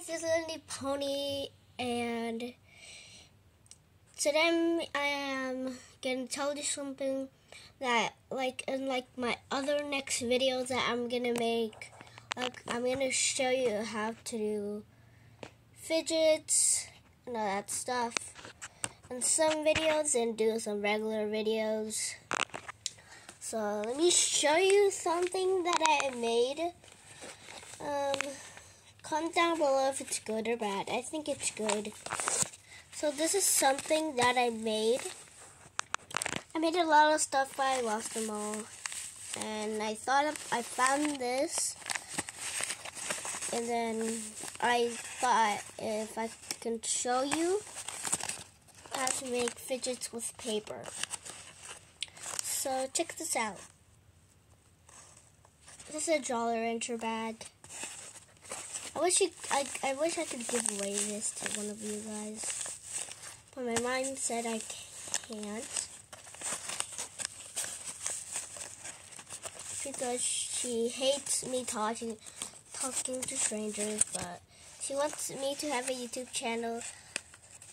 guys, this is Lindy Pony, and today I am gonna tell you something that, like, in like my other next videos that I'm gonna make, like, I'm gonna show you how to do fidgets and all that stuff in some videos and do some regular videos. So let me show you something that I made. Um, comment down below if it's good or bad. I think it's good. So this is something that I made. I made a lot of stuff, but I lost them all. And I thought I found this. And then I thought if I can show you how to make fidgets with paper. So check this out. This is a Jolly Rancher bag. I wish you, I, I wish I could give away this to one of you guys, but my mind said I can't because she hates me talking talking to strangers, but she wants me to have a YouTube channel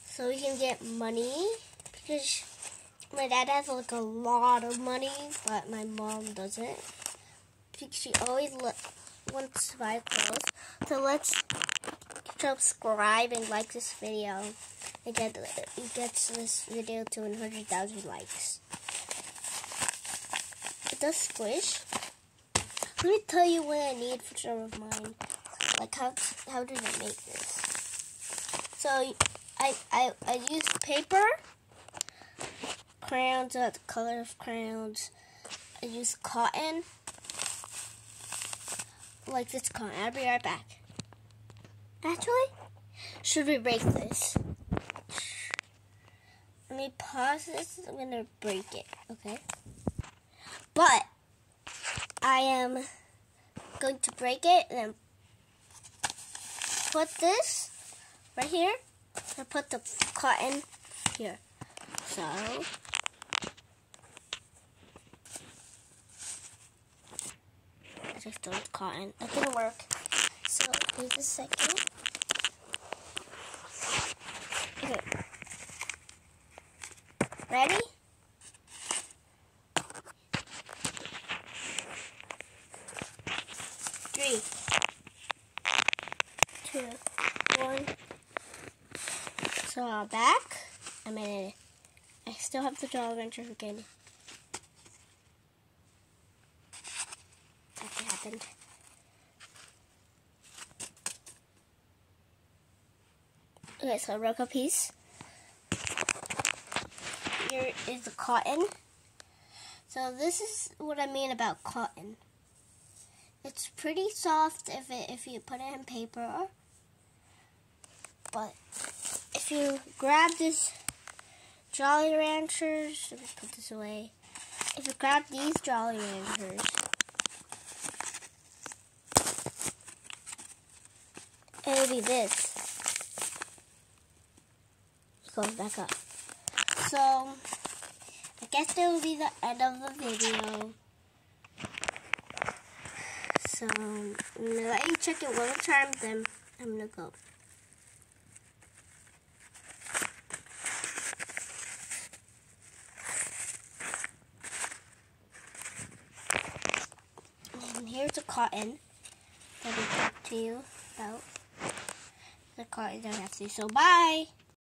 so we can get money because my dad has like a lot of money, but my mom doesn't. She always to buy clothes. So let's subscribe and like this video and get it gets this video to 100,000 likes. It does squish. Let me tell you what I need for some of mine. Like how how did I make this? So I I I used paper, crayons, the color of crayons. I used cotton like this cotton. I'll be right back. Actually, should we break this? Let me pause this. I'm gonna break it, okay? But I am going to break it and then put this right here and put the cotton here. So I just don't cotton. It didn't work. So here's the second. Okay. Ready? Three, two, one. So I'm back. I'm in. I still have the Jolly Rancher again. That happened. Okay, so I broke a piece. Here is the cotton. So this is what I mean about cotton. It's pretty soft if it if you put it in paper. But if you grab this Jolly Ranchers, let me put this away. If you grab these Jolly Ranchers, this. It goes back up. So, I guess that will be the end of the video. So, I'm gonna let you check it one more time, then I'm gonna go. And here's the cotton that we talked to you about. The cotton that I have to. So, bye!